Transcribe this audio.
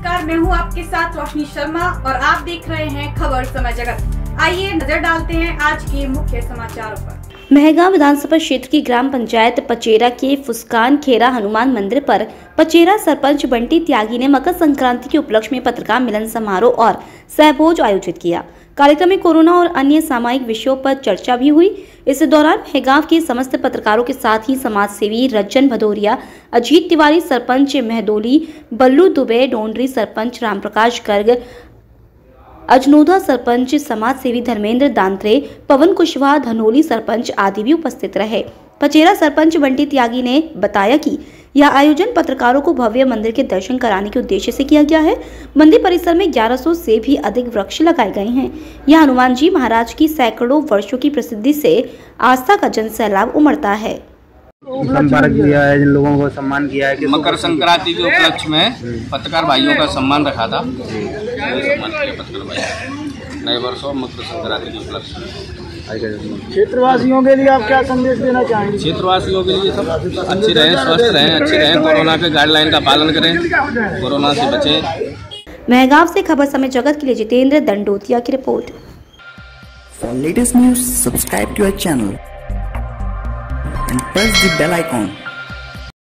नमस्कार, मैं हूँ आपके साथ रोशनी शर्मा और आप देख रहे हैं खबर समय जगत। आइए नज़र डालते हैं आज के मुख्य समाचारों पर। महगा विधानसभा क्षेत्र की ग्राम पंचायत पचेरा के फुस्कान खेरा हनुमान मंदिर पर पचेरा सरपंच बंटी त्यागी ने मकर संक्रांति के उपलक्ष्य में पत्रकार मिलन समारोह और सहभोज आयोजित किया। कार्यक्रम में कोरोना और अन्य सामायिक विषयों पर चर्चा भी हुई। इस दौरान महगांव के समस्त पत्रकारों के साथ ही समाज सेवी रज्जन भदौरिया, अजीत तिवारी सरपंच महदोली, बल्लू दुबे, डोंडरी सरपंच रामप्रकाश गर्ग अजनोदा सरपंच समाज सेवी धर्मेंद्र दांत्रे, पवन कुशवाहा, धनोली सरपंच आदि भी उपस्थित रहे। पचेरा सरपंच बंटी त्यागी ने बताया कि यह आयोजन पत्रकारों को भव्य मंदिर के दर्शन कराने के उद्देश्य से किया गया है। मंदिर परिसर में 1100 से भी अधिक वृक्ष लगाए गए हैं। यह हनुमान जी महाराज की सैकड़ों वर्षों की प्रसिद्धि से आस्था का जन सैलाब उमड़ता है। संपर्क किया है जिन लोगों को सम्मान किया है किसको मकर संक्रांति के उपलक्ष्य में पत्रकार भाइयों का सम्मान रखा था। सम्मान किया पत्रकार भाई नए वर्ष और मकर संक्रांति के उपलक्ष्य में क्षेत्रवासियों के लिए आप क्या संदेश देना चाहेंगे? क्षेत्रवासियों के लिए सब अच्छे रहें स्वस्थ रहें अच्छे रहें कोरोना के गाइडलाइन का पालन करें कोरोना से बचें। महगांव से खबर समय जगत के लिए जितेंद्र दंडोतिया की रिपोर्ट। For latest news, subscribe to our channel and press the bell icon.